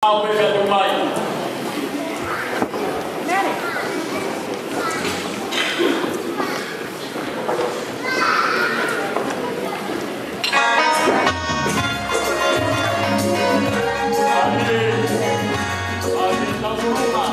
Alberga do Maio. Reina,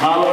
Hallelujah.